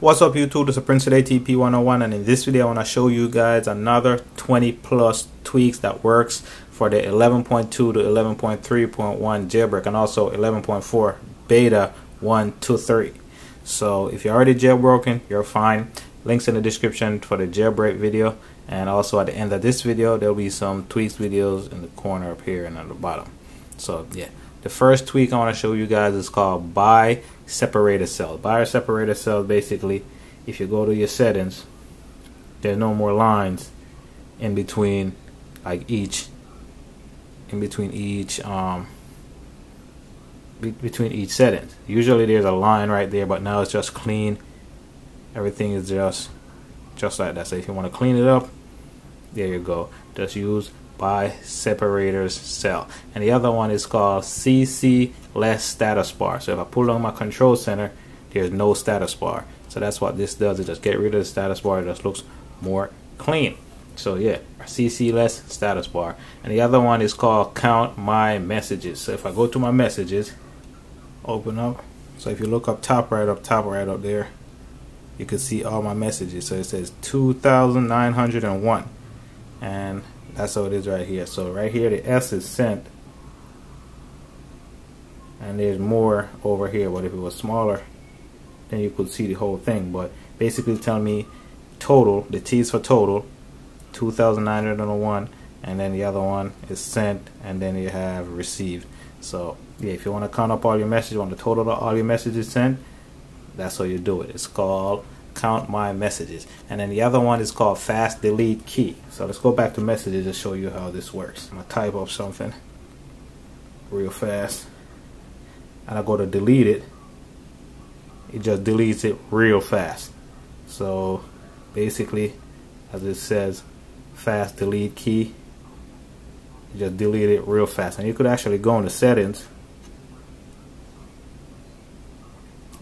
What's up YouTube, this is Prince Today TP101 and in this video I want to show you guys another 20 plus tweaks that works for the 11.2 to 11.3.1 jailbreak and also 11.4 beta 1 to 3. So if you're already jailbroken, you're fine. Links in the description for the jailbreak video and also at the end of this video there'll be some tweaks videos in the corner up here and at the bottom. So yeah, the first tweak I want to show you guys is called Bye separated cell. Bye separated cell basically, if you go to your settings, there's no more lines in between like each in between each um be between each settings. Usually there's a line right there, but now it's just clean. Everything is just just like that. So if you want to clean it up, there you go. Just use Bye separators cell. And the other one is called CC less status bar. So if I pull on my control center, there's no status bar. So that's what this does. It just get rid of the status bar. It just looks more clean. So yeah, CC less status bar. And the other one is called count my messages. So if I go to my messages, open up. So if you look up top right up top right up there, you can see all my messages. So it says 2,901. And that's how it is right here. So right here, the S is sent. And there's more over here. But if it was smaller, then you could see the whole thing. But basically telling me total, the T is for total, 2,901. And then the other one is sent. And then you have received. So yeah, if you want to count up all your messages, want to total all your messages sent, that's how you do it. It's called count my messages. And then the other one is called fast delete key. So let's go back to messages to show you how this works. I'm to type up something real fast. And I go to delete it. It just deletes it real fast. So basically, as it says, fast delete key. You just delete it real fast. And you could actually go into settings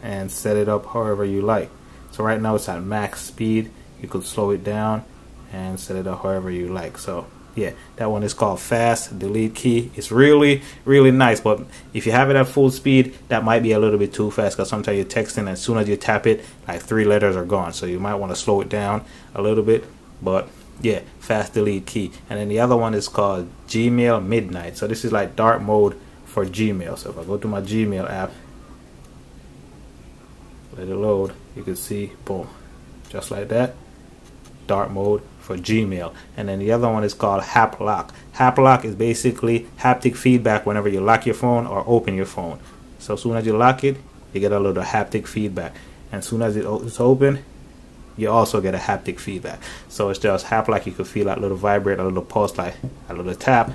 and set it up however you like. So right now it's at max speed. You could slow it down and set it up however you like. So yeah, that one is called fast delete key. It's really, really nice. But if you have it at full speed, that might be a little bit too fast because sometimes you're texting and as soon as you tap it, like three letters are gone. So you might want to slow it down a little bit. But yeah, fast delete key. And then the other one is called Gmail Midnight. So this is like dark mode for Gmail. So if I go to my Gmail app, let it load. You can see boom just like that. Dark mode for Gmail. And then the other one is called hap lock hap lock is basically haptic feedback whenever you lock your phone or open your phone. So as soon as you lock it you get a little haptic feedback. And as soon as it's open you also get a haptic feedback. So it's just hap lock you can feel that little vibrate a little pulse like a little tap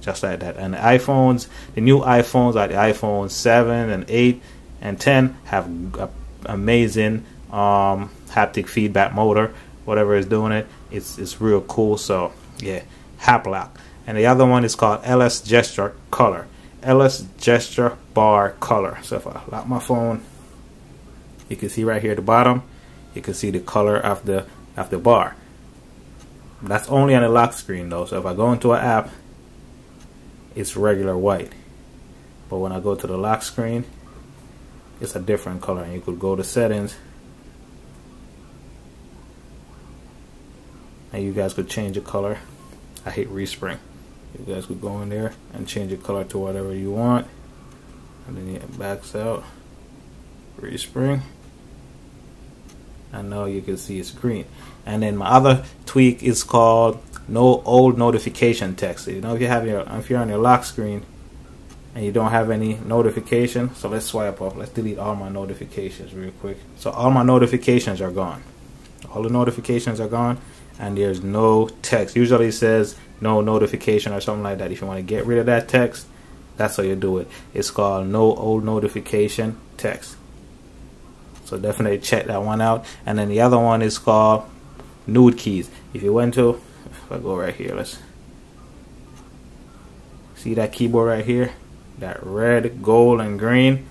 just like that. And the iPhones the new iPhones like the iPhone 7 and 8 and 10 have a amazing um, haptic feedback motor. Whatever is doing it, it's it's real cool. So yeah, Haplock. And the other one is called LS Gesture Color. LS Gesture Bar Color. So if I lock my phone, you can see right here at the bottom, you can see the color of the of the bar. That's only on the lock screen though. So if I go into an app, it's regular white. But when I go to the lock screen, it's a different color and you could go to settings. And you guys could change the color. I hate respring. You guys could go in there and change the color to whatever you want. And then it backs out. Respring. And now you can see it's green. And then my other tweak is called no old notification text. You know if you have your if you're on your lock screen and you don't have any notification so let's swipe up let's delete all my notifications real quick. So all my notifications are gone. All the notifications are gone and there's no text. Usually it says no notification or something like that. If you want to get rid of that text that's how you do it. It's called no old notification text. So definitely check that one out. And then the other one is called nude keys. If you went to if I go right here let's see that keyboard right here that red gold and green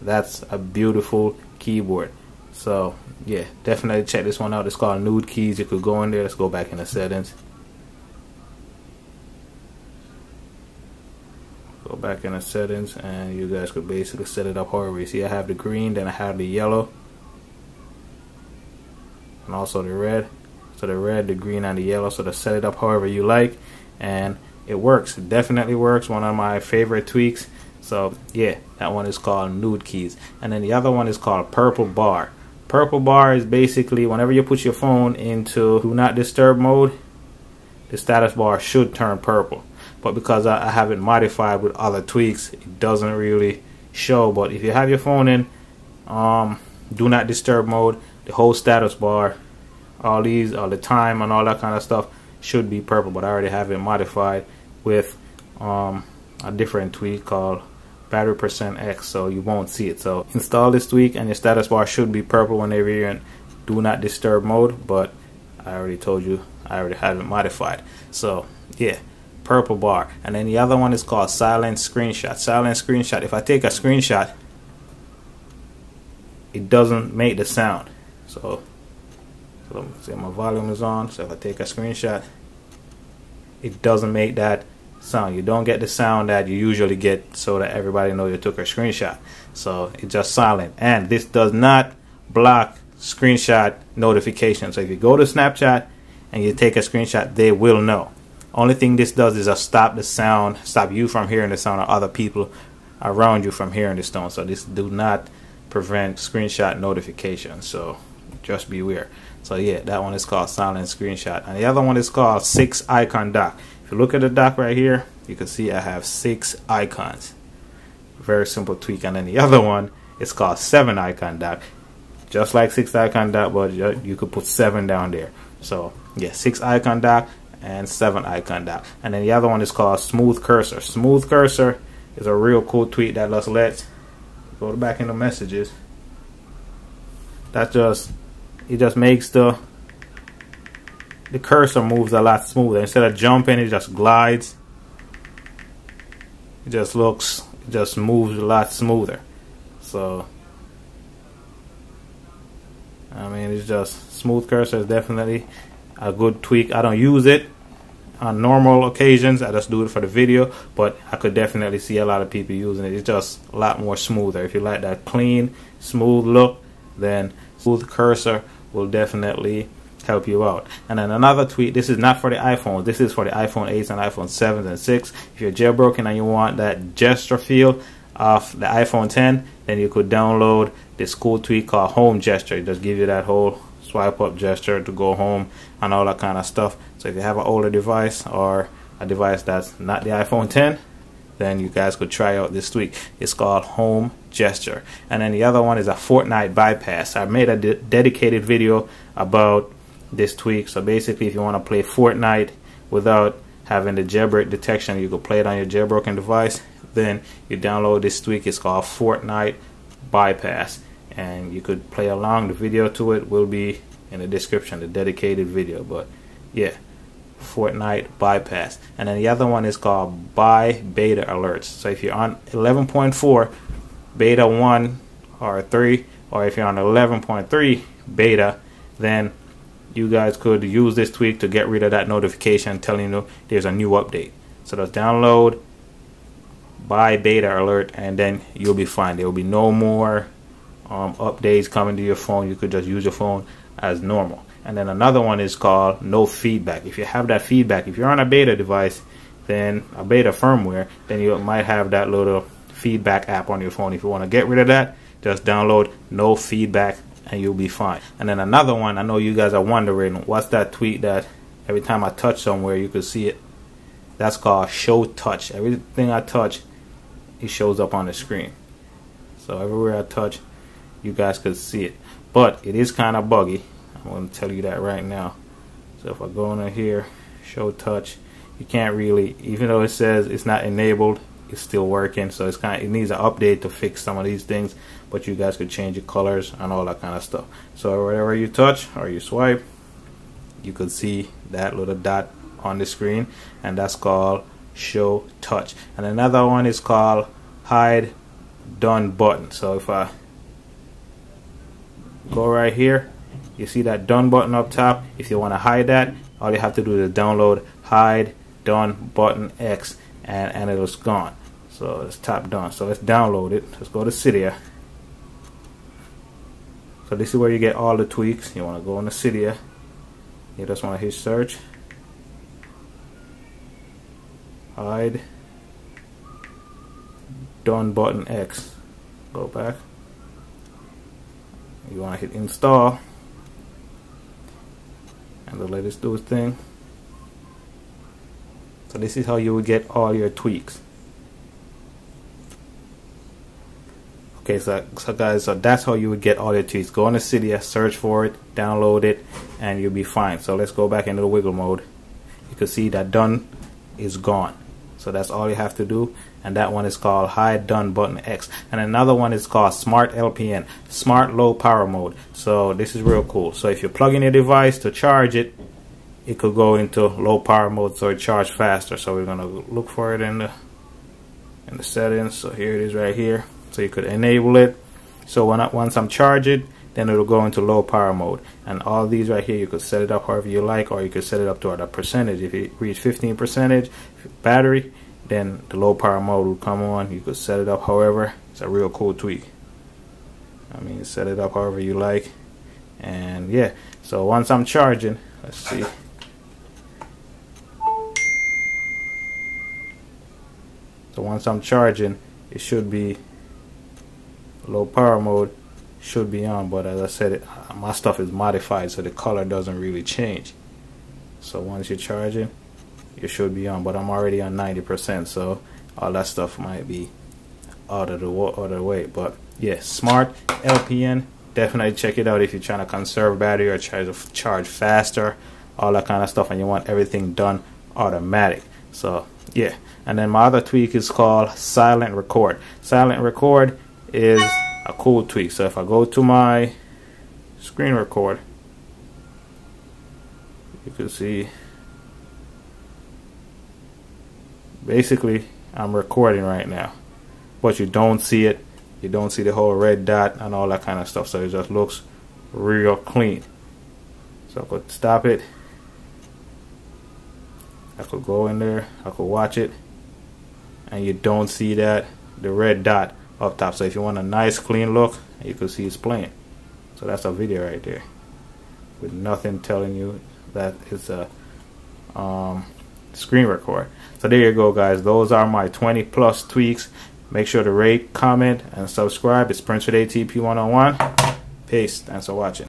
that's a beautiful keyboard. So yeah definitely check this one out. It's called nude keys. You could go in there. Let's go back in the settings. Go back in the settings and you guys could basically set it up however you see. I have the green then I have the yellow and also the red. So the red the green and the yellow. So to set it up however you like and it works. It definitely works. One of my favorite tweaks. So yeah that one is called nude keys. And then the other one is called purple bar. Purple bar is basically whenever you put your phone into do not disturb mode the status bar should turn purple. But because I, I have it modified with other tweaks it doesn't really show. But if you have your phone in um, do not disturb mode the whole status bar all these all the time and all that kind of stuff should be purple but I already have it modified with um, a different tweak called battery percent X so you won't see it. So install this tweak and your status bar should be purple whenever you're in do not disturb mode but I already told you I already have it modified. So yeah purple bar. And then the other one is called silent screenshot. Silent screenshot if I take a screenshot it doesn't make the sound. So, so let me see my volume is on so if I take a screenshot it doesn't make that sound. You don't get the sound that you usually get so that everybody know you took a screenshot. So it's just silent. And this does not block screenshot notifications. So if you go to Snapchat and you take a screenshot, they will know. Only thing this does is just stop the sound, stop you from hearing the sound or other people around you from hearing the sound. So this do not prevent screenshot notifications. So just beware. So yeah, that one is called silent screenshot. And the other one is called six icon dock. If you look at the dock right here, you can see I have six icons. Very simple tweak. And then the other one is called seven icon dock. Just like six icon dock, but you could put seven down there. So yeah, six icon dock and seven icon dock. And then the other one is called smooth cursor. Smooth cursor is a real cool tweak that let's let go back into messages. That just it just makes the the cursor moves a lot smoother. Instead of jumping, it just glides. It just looks, it just moves a lot smoother. So, I mean, it's just smooth cursor is definitely a good tweak. I don't use it on normal occasions. I just do it for the video, but I could definitely see a lot of people using it. It's just a lot more smoother. If you like that clean, smooth look, then smooth cursor will definitely help you out. And then another tweet, this is not for the iPhone, this is for the iPhone 8s and iPhone 7s and 6. If you're jailbroken and you want that gesture feel of the iPhone 10, then you could download this cool tweet called Home Gesture. It just give you that whole swipe up gesture to go home and all that kind of stuff. So if you have an older device or a device that's not the iPhone 10, then you guys could try out this tweak. It's called Home Gesture. And then the other one is a Fortnite bypass. I made a de dedicated video about this tweak. So basically, if you want to play Fortnite without having the jailbreak detection, you could play it on your jailbroken device. Then you download this tweak. It's called Fortnite Bypass, and you could play along. The video to it will be in the description, the dedicated video. But yeah, Fortnite Bypass, and then the other one is called Bye Beta Alerts. So if you're on 11.4 Beta 1 or 3, or if you're on 11.3 Beta, then you guys could use this tweak to get rid of that notification telling you there's a new update. So just download bye beta alert and then you'll be fine. There will be no more um, updates coming to your phone. You could just use your phone as normal. And then another one is called no feedback. If you have that feedback, if you're on a beta device, then a beta firmware, then you might have that little feedback app on your phone. If you want to get rid of that, just download no feedback and you'll be fine. And then another one, I know you guys are wondering, what's that tweet that every time I touch somewhere you can see it? That's called show touch. Everything I touch, it shows up on the screen. So everywhere I touch, you guys could see it. But it is kind of buggy. I'm going to tell you that right now. So if I go in here, show touch, you can't really, even though it says it's not enabled, it's still working. So it's kind of, it needs an update to fix some of these things. But you guys could change the colors and all that kind of stuff. So wherever you touch or you swipe, you could see that little dot on the screen, and that's called show touch. And another one is called hide done button. So if I go right here, you see that done button up top. If you want to hide that, all you have to do is download hide done button X and, and it was gone. So it's top done. So let's download it. Let's go to Cydia. So this is where you get all the tweaks. You want to go in the Cydia. You just want to hit search. Hide. Done button X. Go back. You want to hit install. And let this do its thing. So this is how you would get all your tweaks. Okay, so, so guys, so that's how you would get all your tweaks. Go on the Cydia, search for it, download it, and you'll be fine. So let's go back into the wiggle mode. You can see that done is gone. So that's all you have to do. And that one is called hide done button X. And another one is called smart LPM, smart low power mode. So this is real cool. So if you plug in your device to charge it, it could go into low power mode so it charge faster. So we're gonna look for it in the in the settings. So here it is right here so you could enable it so when I, once I'm charging then it'll go into low power mode and all these right here you could set it up however you like or you could set it up to a percentage if you reach 15 percentage battery then the low power mode will come on. You could set it up however. It's a real cool tweak. I mean set it up however you like. And yeah so once I'm charging let's see. So once I'm charging it should be low power mode should be on but as I said it, my stuff is modified so the color doesn't really change. So once you're charging you should be on but I'm already on 90% so all that stuff might be out of the out of the way. But yeah smart LPM definitely check it out if you're trying to conserve battery or try to charge faster all that kind of stuff and you want everything done automatic. So yeah. And then my other tweak is called silent record. Silent record is a cool tweak. So if I go to my screen record, you can see basically I'm recording right now. But you don't see it. You don't see the whole red dot and all that kind of stuff. So it just looks real clean. So I could stop it. I could go in there. I could watch it. And you don't see that the red dot up top. So if you want a nice clean look, you can see it's playing. So that's a video right there with nothing telling you that it's a um, screen record. So there you go guys. Those are my 20 plus tweaks. Make sure to rate, comment, and subscribe. It's Prince with ATP 101. Peace. Thanks for watching.